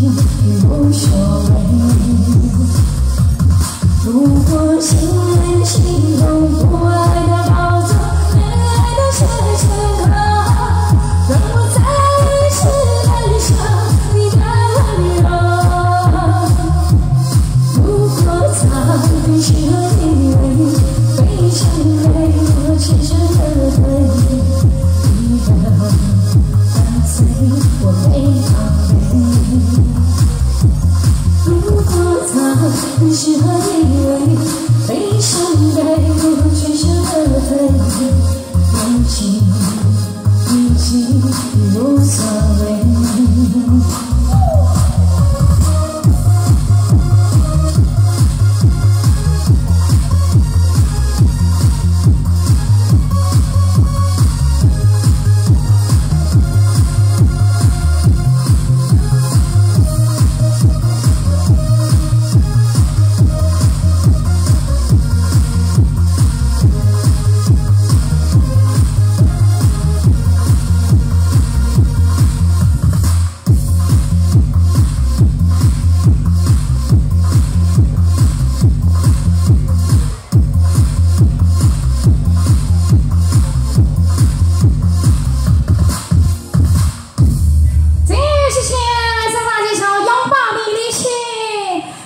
Thank you. 果早已适合依偎，悲伤的我全身的醉，梦境已经无所谓。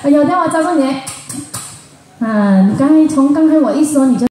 去。哎呦，等我找找你。嗯，刚才从刚才我一说你就。